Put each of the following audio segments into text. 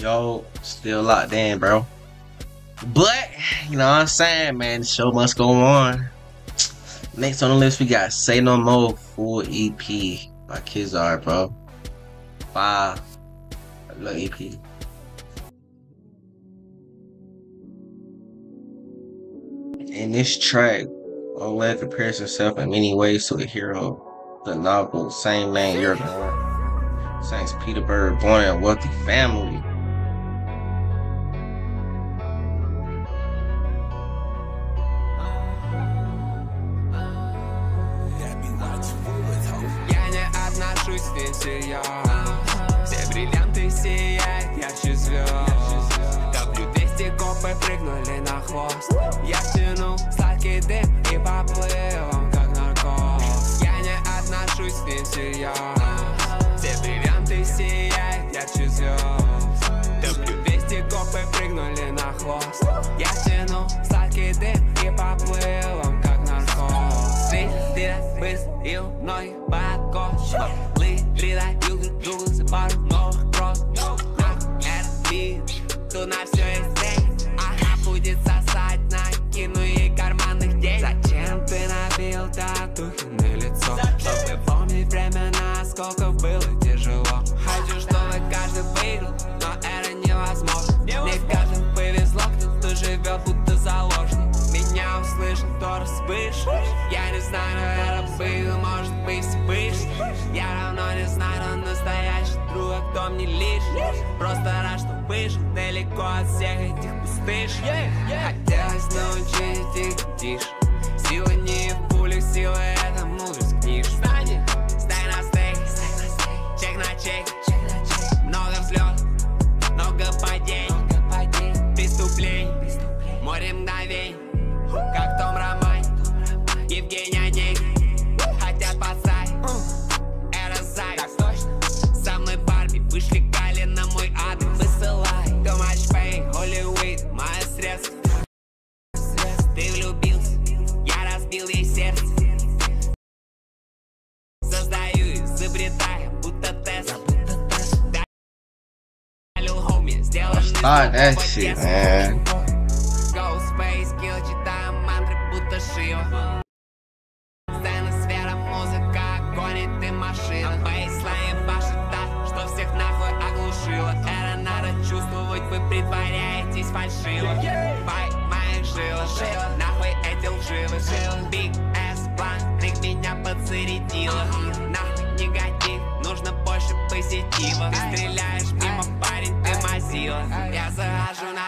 Yo, still locked in, bro. But, you know what I'm saying, man, the show must go on. Next on the list, we got Say No More full EP by Kizar, bro. Five. Little EP. In this track, Oleg compares himself in many ways to a hero. The novel, same man, you're born. Saints Petersburg, born in a wealthy family. Всерьез Все бриллианты сияют ярче звезд W200 копы прыгнули на хвост. Я втянул сладкий дым и поплыл как наркоз. Я не отношусь к ним всерьез Все бриллианты сияют ярче звезд W200 копы прыгнули на хвост. Я втянул сладкий дым и поплыл как наркоз. Ты, быстро и мной подкос пару новых кросс Это мир, тут на все есть цель Она будет сосать, накину ей карманных денег Зачем ты набил татухи на лицо? Чтобы помнить времена, сколько было тяжело. Хочу, чтобы каждый выиграл, но это невозможно. Не каждому повезло, кто-то живет будто заложник. Меня услышал Тор вспыш Я не знаю, кто мне лишний Просто рад, что выжил далеко от всех этих пустыш Хотелось научить их тише. Сила не в пулях, сила чувствовать, вы притворяетесь фальшиво. Бай моих жилах, нахуй эти лживы. Big ass план, крик меня подзарядила Нахуй негатив, нужно больше позитива. Ты стреляешь мимо, мазила Я захожу на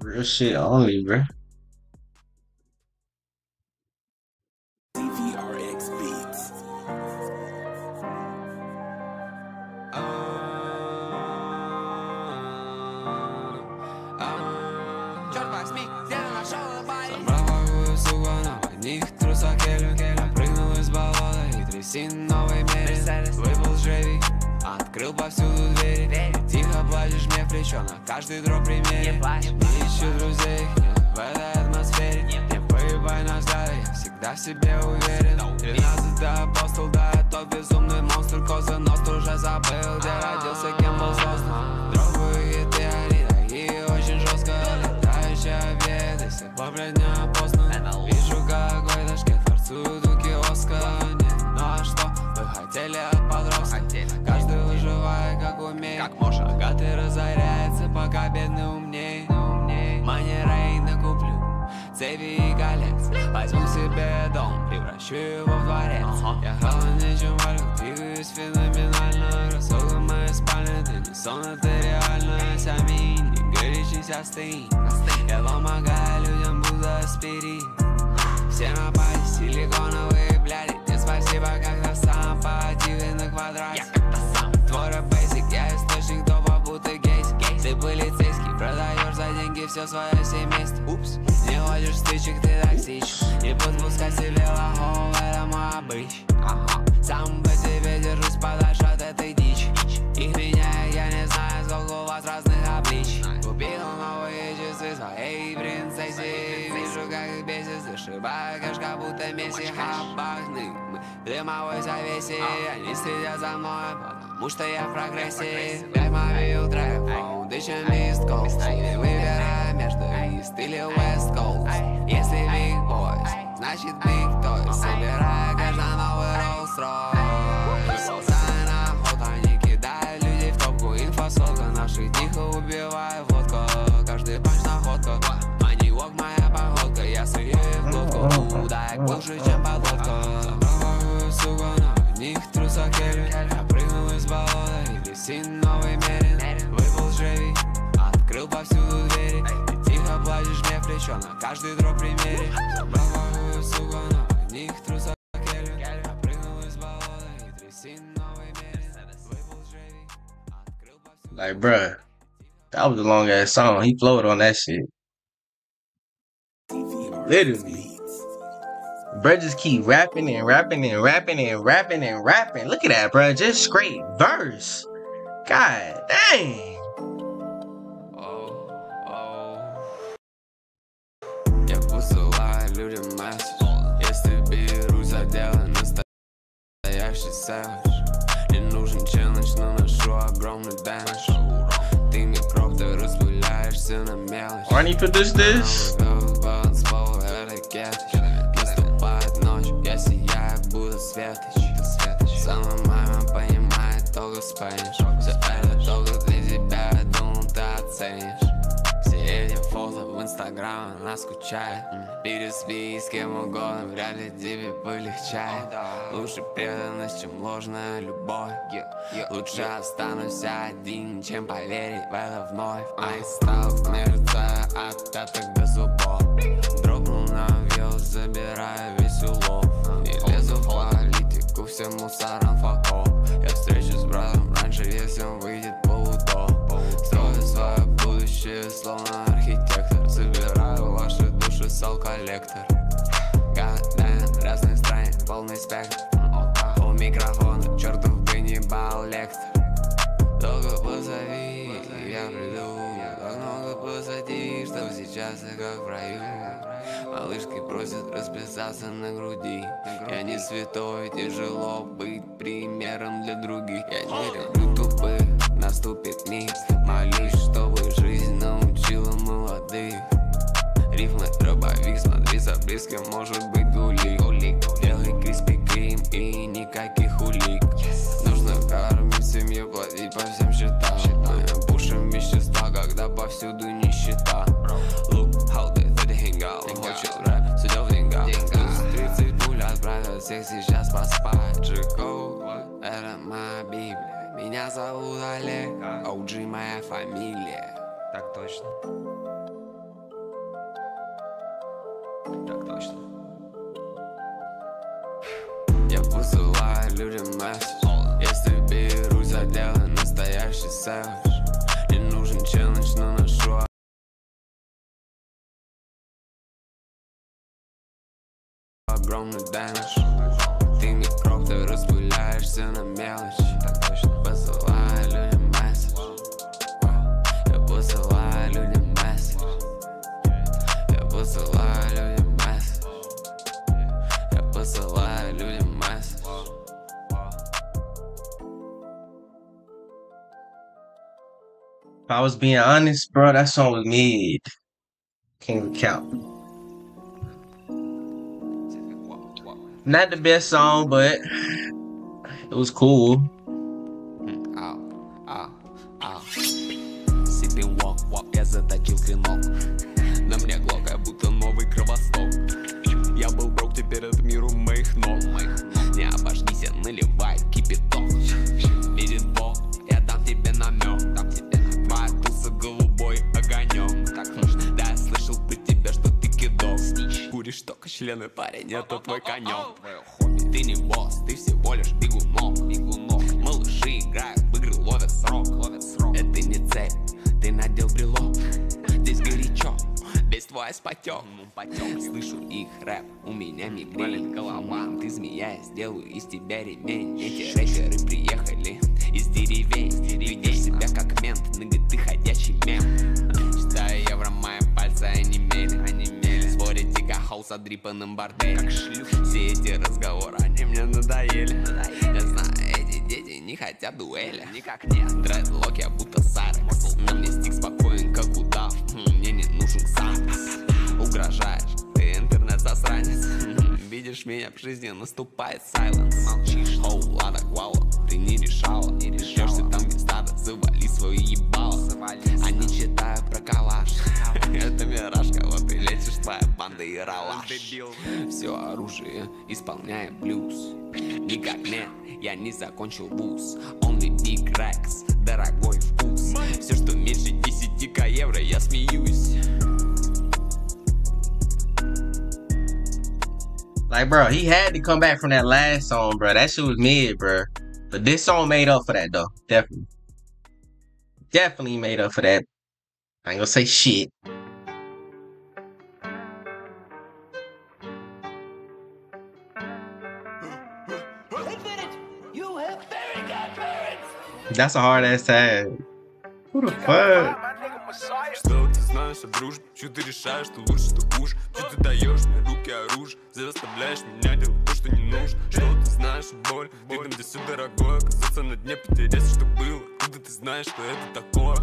Real shit only, bro. В плечо на каждый дроп примере Не плачь. Ищу друзей. В этой атмосфере. Не поебай на я всегда в себе уверен. Тринадцатый апостол, да, я тот безумный монстр. Коза Ностр уже забыл, где родился, кем был создан. Дробовые ты, они такие очень жестко Летающие обеды, все по дня поздно. Вижу какой-то шкет, форцуют у киоска Нет, ну а что, вы хотели от подростка Выживает как может Богатый разоряется, пока бедный умней Манера и накуплю. Цепи и колец Возьму себе дом, превращу его в дворец. Я холоднее, чем валют, двигаюсь феноменально. Рассылка моя спальня, ты не сон, это реальность Аминь, не горячись, остынь. Я помогаю людям, будто аспирин. Все напали, силиконовые бляди. Ты спасибо, когда сам потихо на квадрате все свое семейство Упс, не ходишь стычек, ты токсичен Не подпускай себе лохов, это мой обыч Сам по себе держусь подальше от этой дичи. Их меняю, я не знаю, сколько у вас разных обличий Купил новые часы своей принцессе. Вижу, как их бесит, зашибаю как будто Месси Хабахны Мы дымовой завесе, они следят за мной Потому что я в прогрессе. Пять мобил трек, фаундейшн лист коуст Выбираю между East или West Coast. Если Big Boys, значит Big Toys. Собираю кэш на новый Rolls Royce на охоту, они кидают людей в топку. Инфосотка наших тихо убиваю водку. Каждый панч находка Они лог моя походка Я сую в глотку Да, я глубже, чем подлодка Забрала сука на одних трусах Келли Я прыгнул из болота и висин новый открыл повсюду двери Ты тихо плачешь мне в плечо на каждый дроп примере Забрала сука на одних трусах Келли Я прыгнул из болота и трясин новый мерин Выпал жребий, открыл повсюду Like, bruh, that was a long ass song. He flowed on that shit. Literally. Bruh just keep rapping and rapping and rapping and rapping and rapping. Look at that, bruh. Just straight verse. God dang. Я сияю, будто светоч Сама мама понимает только спэниш Все это только для тебя, я думал, ты оценишь инстаграм, она скучает. Переспи с кем угодно, вряд ли тебе полегчает. Лучше преданность, чем ложная любовь. Лучше останусь один, чем поверить в это вновь. Ай, стал мерцая от пяток до зубов. Дропнул на вел, забирая весь улов. Не лезу в политику, всем мусорам факов души, сол-коллектор Goddamn, разные страны, полный спектр. У микрофона, чертов ганнибал лектор. Только позови, я приду. Так много позади, что сейчас я как в раю. Малышки просят расписаться на груди. Я не святой, тяжело быть примером для других. Я не люблю тупых, наступит миг Молюсь, чтобы жизнь научила молодых Рифмы дробовик, смотри за близким, может быть гулик Делай криспи крим и никаких улик. Нужно кормить семью, платить по всем счетам. Мы пушим вещества, когда повсюду нищета. Look how they hang out. Хочет рэп, судя в деньгах Плюс 30 пуль отправят всех сейчас поспать Джекоу, это моя библия Меня зовут Олег, OG моя фамилия. Так точно. Людям месседж Если берусь за дело, настоящий сэвидж Не нужен челлендж, но ношу огромный дэмэдж Ты микроб, ты распыляешься на мелочи If I was being honest, bro, that song was mid. Can't even. Not the best song, but it was cool. Современный парень, это твой конек Ты не босс, ты всего лишь бегунок. Бегунок. Малыши играют в игры, ловят срок. Ловят срок. Это не цепь, ты надел брелок. Здесь горячо, весь твой спотек Слышу их рэп, у меня мигрень. голова. Ты змея, я сделаю из тебя ремень. Эти рэперы приехали из деревень. Ведешь себя как мент, ныга, ты ходячий мем Считаю евро, мои пальцы Спорить дико хаус дрипанным борделем Все эти разговоры, они мне надоели. Я знаю, эти дети не хотят дуэли. Никак нет. Дредлоки, я будто Сайрекс На мне стик спокоен, как удав Мне не нужен Сантос Угрожаешь, ты интернет-засранец. Видишь меня в жизни, наступает сайленс Молчишь, оу, лада, гвала Ты не решала, не решешься там, где стадо Завали свою ебало и ралаш Все оружие исполняет блюз Никак нет, я не закончил вуз Only big racks, дорогой вкус Все, что меньше 10к евро, я смеюсь Like, bro, he had to come back from that last song, bro. That shit was mid, bro. But this song made up for that, though. Definitely. Definitely made up for that. I ain't gonna say shit. That's a hard ass tag. Who the fuck? Что ты знаешь о дружбе? Что ты решаешь, что лучше, что хуже? Что ты даешь мне руки оружие? Заставляешь меня делать то, что не нужно Что ты знаешь о боли? Ты там где все дорогое Оказаться на дне, потерять, что было Куда ты знаешь, что это такое?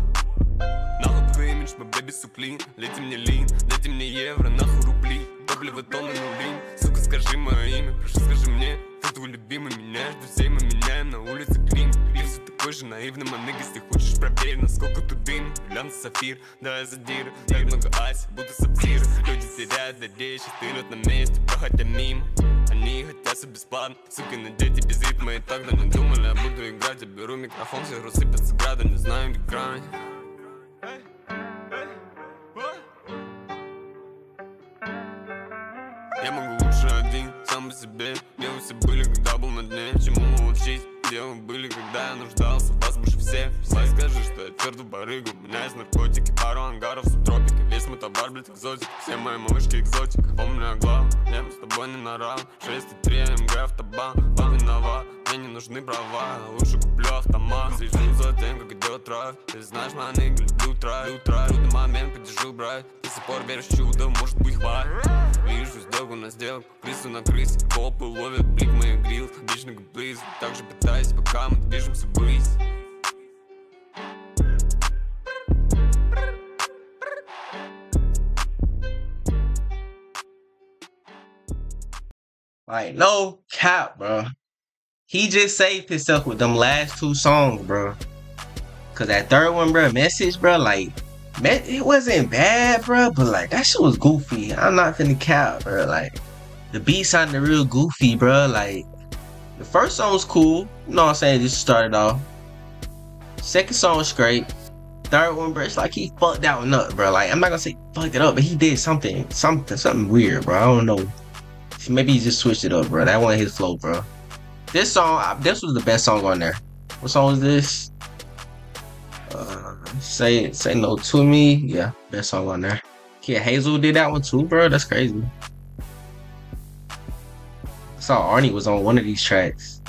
Нахуй твой имидж, мой бэби суплин Лети мне лин, дайте мне евро, нахуй рубли Топливо тонны нулин Сука, скажи мое имя, прошу, скажи мне Ты твой любимый, меняешь друзей, мы меняем на улице клин. Ты все такой же наивный, маныг, если хочешь проверь, насколько тут дым. Глянь сафир, да я задир, так много айс, будто сапфир. Люди теряют надеюсь, стынут на месте, проходя мимо. Они хотят все бесплатно, сука, на дети без ритма И так давно не думали, я буду играть, я беру микрофон, все рассыпятся града, не знаю, где грань. Я могу лучше один, сам по себе все были, когда был на дне. Чему мы учить, где вы были, когда я нуждался в вас больше всех. Слай скажи, что я твердо барыгу У меня есть наркотики, пару ангаров в субтропике Весь мой товар, блядь, экзотик. Все мои малышки экзотика. Помню о главном, небо с тобой не на равных 6,3 МГ автобан, вам виноват Мне не нужны права, лучше куплю автомат. Слежу за тем, как идет трав Ты знаешь, нигга, люблю трав трудный момент, подержу, брат. До сих пор веришь чудо, может быть хватит. Вижу сделку на сделку, крысу на крысе. Копы ловят блик моих грил Вечный близ, также пытаюсь, пока мы движемся ввысь. Like, no cap, bro. He just saved himself with them last two songs, bro. Cause that third one, bro, message, bro, like, me- it wasn't bad, bro, but like that shit was goofy. I'm not finna cap, bro. Like, the beat sounded real goofy, bro. Like, the first song was cool. You know what I'm saying? Just started off. Second song was great. Third one, bro, it's like he fucked that one up, bro. Like, I'm not gonna say fucked it up, but he did something, something, something weird, bro. I don't know. Maybe he just switched it up, bro. That wasn't his flow, bro. This song, this was the best song on there. What song was this? Uh, say say no to me. Yeah, best song on there. Yeah, Hazel did that one too, bro. That's crazy. I saw Arnie was on one of these tracks.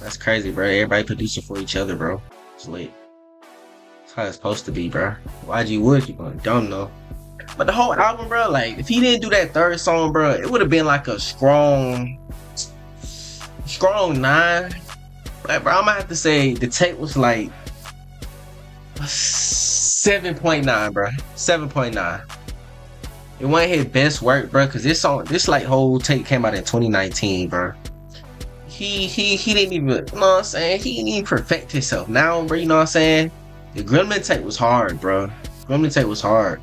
That's crazy, bro. Everybody producing for each other, bro. It's lit. That's how it's supposed to be, bro. Wood, you gonna dumb though. But the whole album, bro, like if he didn't do that third song, bro, it would have been like a strong, strong nine. Like, bro, I'm gonna have to say the tape was like seven point nine, bro. Seven point nine. It wasn't his best work, bro, because this song, this like whole tape came out in 2019, bro. He he he didn't even, you know what I'm saying? He didn't even perfect himself. Now, bro, you know what I'm saying? The Gremlin tape was hard, bro. Gremlin tape was hard.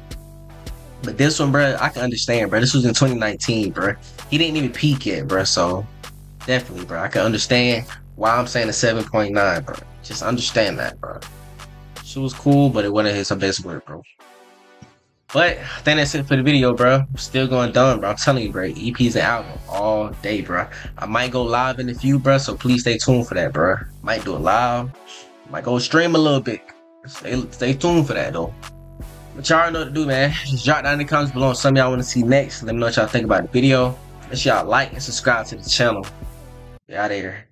But this one, bro, I can understand, bro. This was in 2019, bro. He didn't even peak yet, bro. So definitely, bro, I can understand why I'm saying a 7.9, bro. Just understand that, bro. She was cool, but it wasn't his best work, bro. But I think that's it for the video, bro. I'm still going dumb, bro. I'm telling you, bro. EPs and album all day, bro. I might go live in a few, bro. So please stay tuned for that, bro. Might do it live. Might go stream a little bit. Stay, stay tuned for that, though. But y'all know what to do, man. Just drop down in the comments below some y'all want to see next. Let me know what y'all think about the video. Make sure y'all like and subscribe to the channel. Be out here.